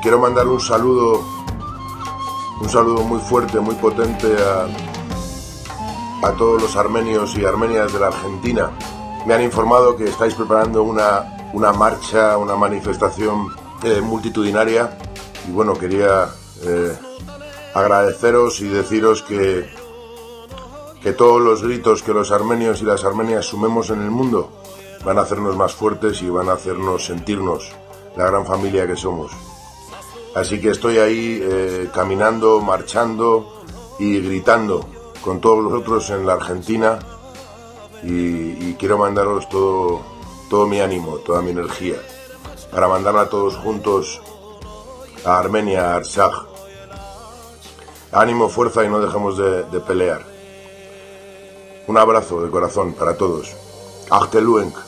Quiero mandar un saludo, un saludo muy fuerte, muy potente a, a todos los armenios y armenias de la Argentina. Me han informado que estáis preparando una, una marcha, una manifestación eh, multitudinaria y bueno, quería eh, agradeceros y deciros que, que todos los gritos que los armenios y las armenias sumemos en el mundo van a hacernos más fuertes y van a hacernos sentirnos la gran familia que somos. Así que estoy ahí eh, caminando, marchando y gritando con todos vosotros en la Argentina y, quiero mandaros todo, todo mi ánimo, toda mi energía para mandarla a todos juntos a Armenia, a Artsaj. Ánimo, fuerza y no dejemos de, pelear. Un abrazo de corazón para todos. Achteluenk.